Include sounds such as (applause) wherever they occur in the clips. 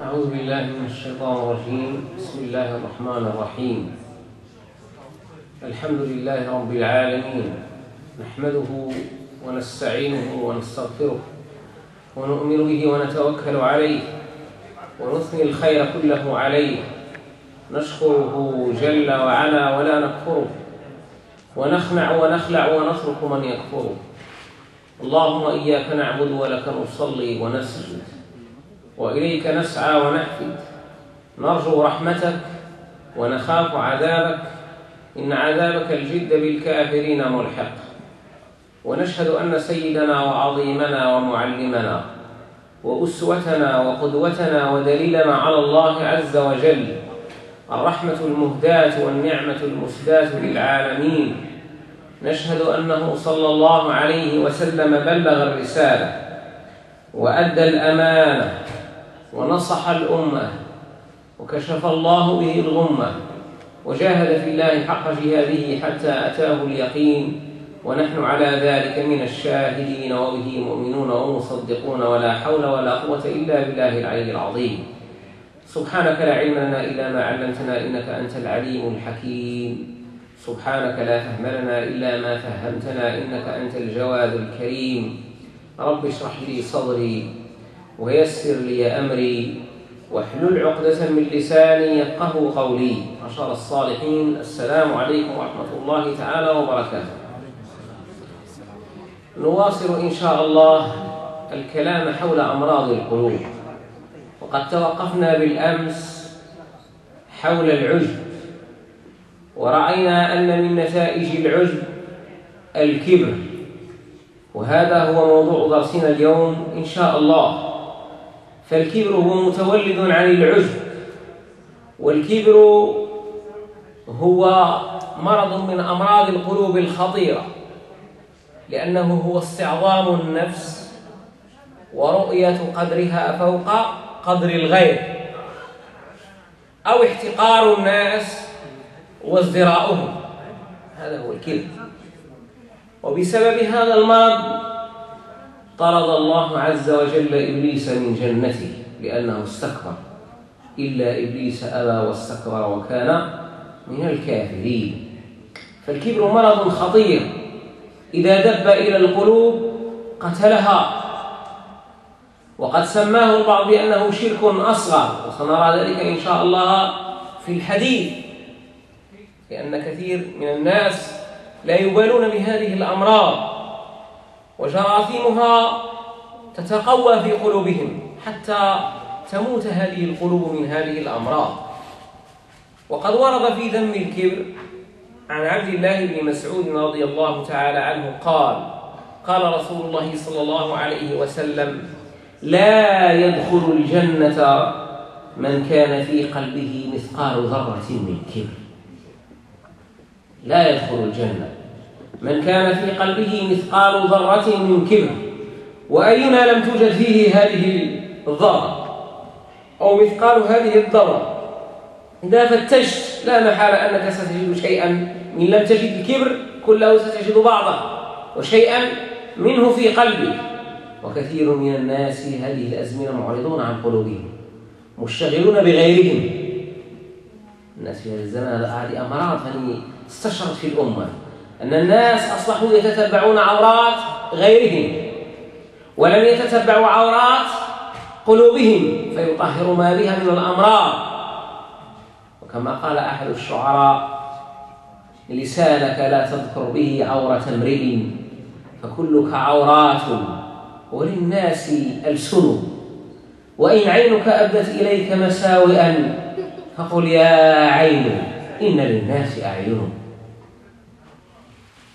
أعوذ بالله من الشيطان الرجيم. بسم الله الرحمن الرحيم. الحمد لله رب العالمين. نحمده ونستعينه ونستغفره ونؤمن به ونتوكل عليه ونثني الخير كله عليه. نشكره جل وعلا ولا نكفره. ونخنع ونخلع ونترك من يكفره. اللهم إياك نعبد ولك نصلي ونسجد. وإليك نسعى ونحفد نرجو رحمتك ونخاف عذابك. إن عذابك الجد بالكافرين ملحق. ونشهد أن سيدنا وعظيمنا ومعلمنا وأسوتنا وقدوتنا ودليلنا على الله عز وجل. الرحمة المهداة والنعمة المسداة للعالمين. نشهد أنه صلى الله عليه وسلم بلغ الرسالة وأدى الأمانة ونصح الأمة وكشف الله به الغمة وجاهد في الله حق جهاده حتى أتاه اليقين ونحن على ذلك من الشاهدين وبه مؤمنون ومصدقون ولا حول ولا قوة إلا بالله العلي العظيم. سبحانك لا علم لنا إلا ما علمتنا إنك أنت العليم الحكيم. سبحانك لا فهم لنا إلا ما فهمتنا إنك أنت الجواد الكريم. رب اشرح لي صدري ويسر لي أمري واحلل عقدة من لساني يفقه قولي. عشر الصالحين السلام عليكم ورحمة الله تعالى وبركاته. نواصل إن شاء الله الكلام حول أمراض القلوب. وقد توقفنا بالأمس حول العجب. ورأينا أن من نتائج العجب الكبر. وهذا هو موضوع درسنا اليوم إن شاء الله. فالكبر هو متولد عن العجب والكبر هو مرض من أمراض القلوب الخطيرة لأنه هو استعظام النفس ورؤية قدرها فوق قدر الغير أو احتقار الناس وازدراؤهم. هذا هو الكبر. وبسبب هذا المرض طرد الله عز وجل إبليس من جنته لأنه استكبر إلا إبليس أبى واستكبر وكان من الكافرين. فالكبر مرض خطير. إذا دب إلى القلوب قتلها. وقد سماه البعض بأنه شرك أصغر وسنرى ذلك إن شاء الله في الحديث. لأن كثير من الناس لا يبالون بهذه الأمراض. وجراثيمها تتقوى في قلوبهم حتى تموت هذه القلوب من هذه الأمراض. وقد ورد في ذم الكبر عن عبد الله بن مسعود رضي الله تعالى عنه قال قال رسول الله صلى الله عليه وسلم لا يدخل الجنة من كان في قلبه مثقال ذرة من كبر. لا يدخل الجنة من كان في قلبه مثقال ذرة من كبر. وأينا لم توجد فيه هذه الذرة؟ أو مثقال هذه الذرة؟ إذا فتشت لا محالة أنك ستجد شيئا. من لم تجد الكبر كله ستجد بعضه. وشيئا منه في قلبك وكثير من الناس في هذه الأزمنة معرضون عن قلوبهم مشتغلون بغيرهم. الناس في هذا الزمان هذه أمراض هذه استشرت في الأمة. أن الناس أصبحوا يتتبعون عورات غيرهم. ولم يتتبعوا عورات قلوبهم فيطهر ما بها من الأمراض. وكما قال أحد الشعراء لسانك لا تذكر به عورة امرئ. فكلك عورات وللناس ألسن. وإن عينك أبدت إليك مساوئا فقل يا عين إن للناس أعين.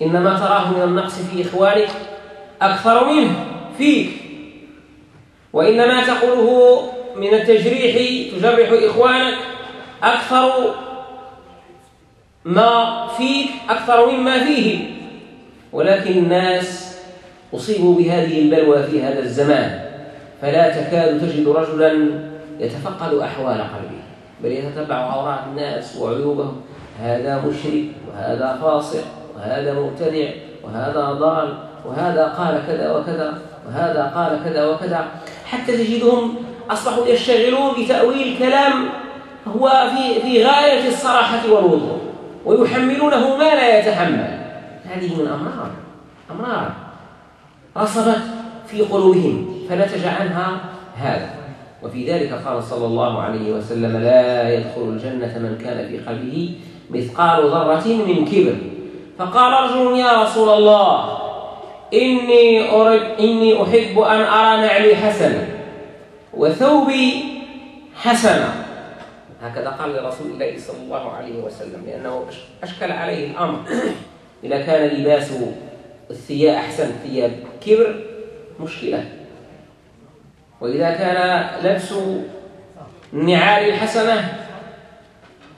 إنما تراه من النقص في إخوانك أكثر منه فيك. وإنما تقوله من التجريح تجرح إخوانك أكثر ما فيك أكثر مما فيه ولكن الناس أصيبوا بهذه البلوى في هذا الزمان فلا تكاد تجد رجلا يتفقد أحوال قلبه. بل يتتبع عورات الناس وعيوبهم. هذا مشرك وهذا فاصق وهذا مبتدع وهذا ضال وهذا قال كذا وكذا وهذا قال كذا وكذا حتى تجدهم أصبحوا يشتغلون بتأويل كلام هو في في غاية الصراحة والوضوح ويحملونه ما لا يتحمل. هذه من أمراض أمراض رصبت في قلوبهم فنتج عنها هذا. وفي ذلك قال صلى الله عليه وسلم لا يدخل الجنة من كان في قلبه مثقال ذرة من كبر. فقال رجل يا رسول الله إني أرد إني أحب أن أرى نعلي حسنا وثوبي حسنا هكذا قال لرسول الله صلى الله عليه وسلم لأنه أشكل عليه الأمر. (clears throat) إذا كان لباس الثياب أحسن ثياب كبر مشكلة. وإذا كان لبس النعال الحسنة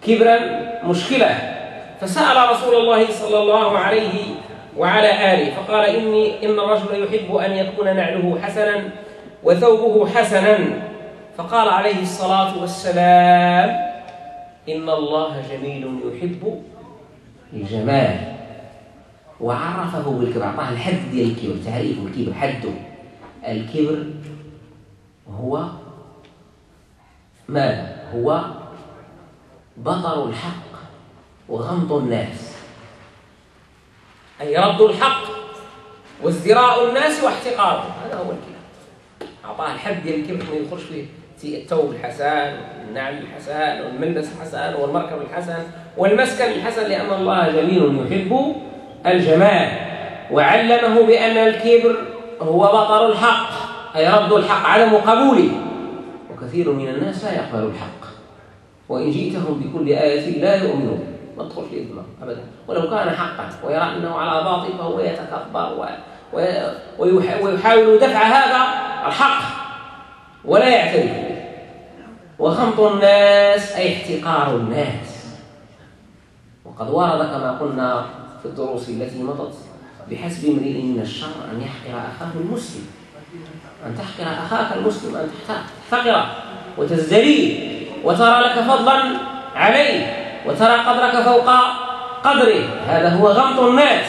كبرا مشكلة. فسأل رسول الله صلى الله عليه وعلى آله فقال إني إن الرجل يحب أن يكون نعله حسنا وثوبه حسنا. فقال عليه الصلاة والسلام إن الله جميل يحب الجمال. وعرفه بالكبر أعطاه الحد ديال الكبر تعريف الكبر حده. الكبر هو ماذا؟ هو بطر الحق. وغمط الناس. أي رد الحق وازدراء الناس واحتقارهم هذا هو الكبر أعطاه الحد ديال الكبر ما يدخلش فيه. الثوب الحسن والنعل الحسن والملبس الحسن والمركب الحسن والمسكن الحسن لأن الله جميل يحب الجمال. وعلمه بأن الكبر هو بطر الحق. أي رد الحق عدم قبوله. وكثير من الناس لا يقبل الحق. وإن جئتهم بكل آية لا يؤمنون. ما تدخل في الدماغ أبدا. ولو كان حقا ويرى أنه على باطل فهو يتكبر. ويحاول دفع هذا الحق ولا يعترف به. وخمط الناس أي احتقار الناس. وقد ورد كما قلنا في الدروس التي مضت بحسب امرئ من الشر أن يحقر أخاه المسلم. أن تحقر أخاك المسلم أن تحتقره وتزدريه وترى لك فضلا عليه. وترى قدرك فوق قدره. هذا هو غمط الناس.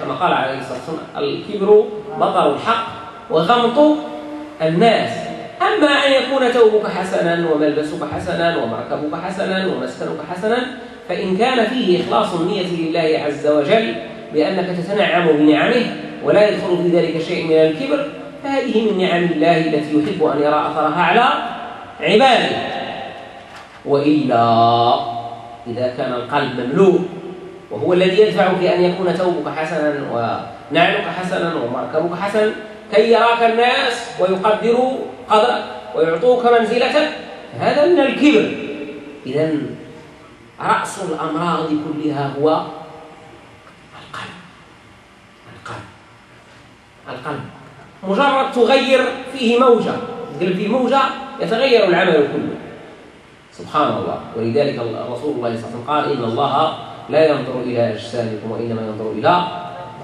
كما قال عليه الصلاة والسلام الكبر بطر الحق وغمط الناس. أما أن يكون ثوبك حسنا وملبسك حسنا ومركبك حسنا ومسكنك حسنا فإن كان فيه إخلاص النية لله عز وجل بأنك تتنعم بنعمه ولا يدخل في ذلك شيء من الكبر فهذه من نعم الله التي يحب أن يرى أثرها على عباده. وإلا إذا كان القلب مملوء وهو الذي يدفعك أن يكون ثوبك حسنا ونعلك حسنا ومركبك حسنا كي يراك الناس ويقدروا قدرك ويعطوك منزلتك هذا من الكبر. إذا رأس الأمراض كلها هو القلب. القلب. القلب. مجرد تغير فيه موجة. تقلب فيه موجة يتغير العمل كله. سبحان الله ولذلك رسول الله صلى الله عليه وسلم قال إن الله لا ينظر إلى أجسامكم وإنما ينظر إلى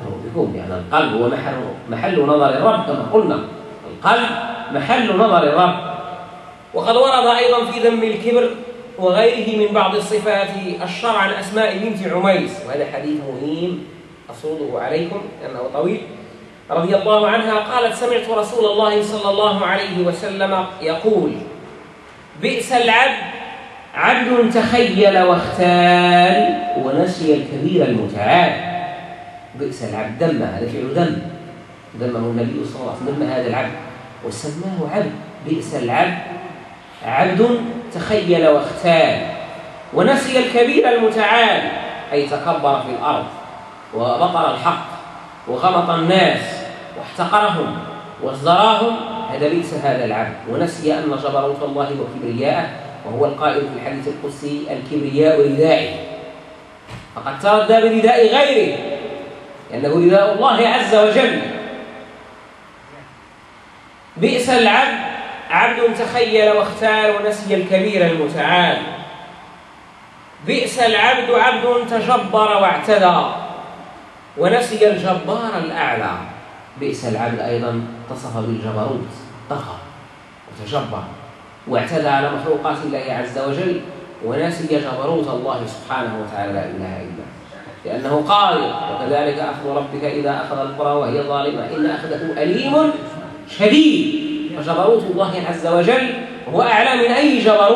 قلوبكم. يعني القلب هو محل, محل نظر الرب كما قلنا. القلب محل نظر الرب. وقد ورد أيضا في ذم الكبر وغيره من بعض الصفات الشرع عن أسماء بنت عميس. وهذا حديث مهم أصوله عليكم لأنه طويل. رضي الله عنها قالت سمعت رسول الله صلى الله عليه وسلم يقول بئس العبد عبد تخيل واختال ونسي الكبير المتعال. بئس العبد دم هذا فعل دم. دمه النبي صلى الله عليه وسلم دم هذا العبد وسماه عبد. بئس العبد. عبد تخيل واختال ونسي الكبير المتعال. أي تكبر في الأرض وبطر الحق وغمط الناس واحتقرهم وازدراهم هذا بئس هذا العبد. ونسي أن جبروت الله وكبرياءه. وهو القائل في الحديث القدسي الكبرياء ردائي فقد تردى برداء غيره لأنه رداء الله عز وجل. بئس العبد عبد تخيل واختار ونسي الكبير المتعال. بئس العبد عبد تجبر واعتدى ونسي الجبار الأعلى. بئس العبد أيضا اتصف بالجبروت طغى وتجبر. واعتدى على مخلوقات الله عز وجل ونسي جبروت الله سبحانه وتعالى لا إله إلا لأنه قادر وكذلك أخذ ربك إذا أخذ القرى وهي ظالمة إن اخذه أليم شديد. فجبروت الله عز وجل هو أعلى من أي جبروت